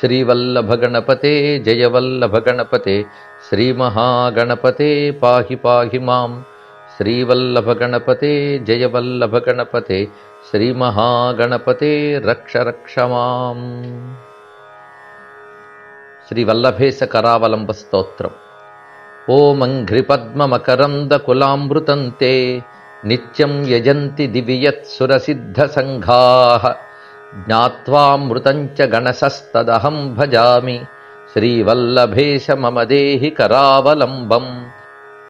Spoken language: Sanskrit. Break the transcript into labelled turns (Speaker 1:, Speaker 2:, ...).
Speaker 1: श्रीवल्लभगणपते जयवल्लभगणपते श्रीमहागणपते पाहि पाहि माम्। श्रीवल्लभगणपते जयवल्लभगणपते श्रीमहागणपते रक्ष रक्ष माम्। श्रीवल्लभेशकरावलम्बस्तोत्रम्। ओमङ्घ्रिपद्ममकरन्दकुलामृतन्ते नित्यं यजन्ति दिवि यत्सुरसिद्धसङ्घाः ज्ञात्वामृतञ्च गणशस्तदहं भजामि। श्रीवल्लभेश मम देहि करावलम्बम्